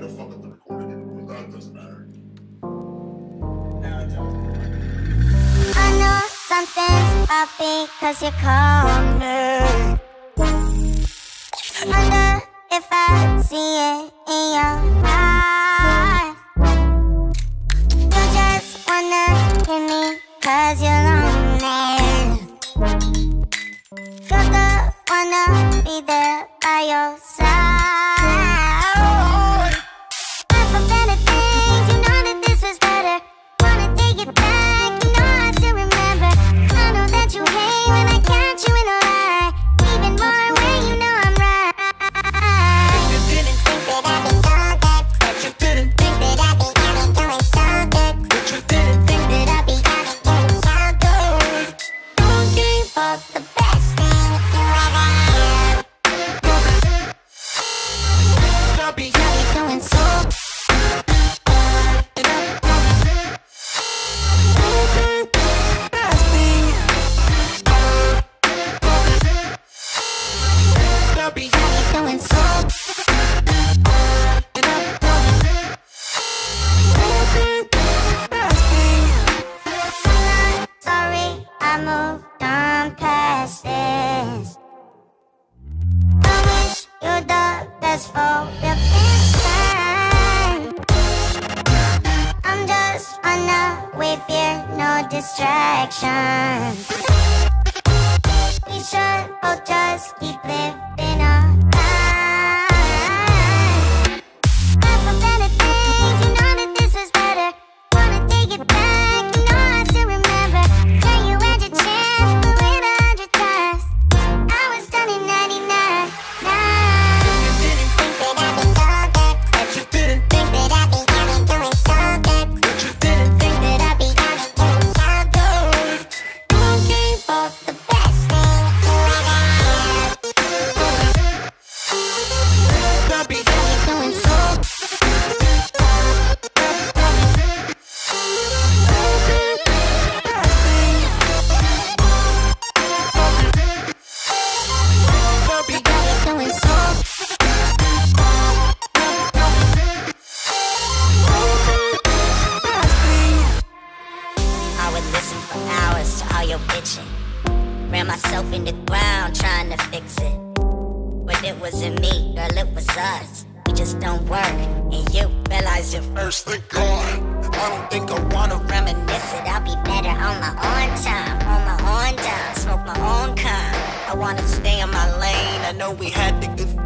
get fuck up the recording that doesn't matter. Don't. I know something's off because you called me. Wonder if I see it in your eyes. You just wanna hear me cause you're lonely. You're the one to be there by your side. It back, I moved on past this. I wish you the best for your time. I'm just on a way fear, no distractions. We should both just keep living our listen for hours to all your bitching. Ran myself in the ground trying to fix it. But it wasn't me, girl, it was us. We just don't work. And you realize your first, thank God. I don't think I wanna reminisce it. I'll be better on my own time, on my own time, smoke my own kind. I wanna stay in my lane. I know we had the good